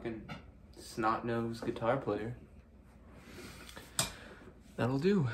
Fucking snot nosed guitar player. That'll do.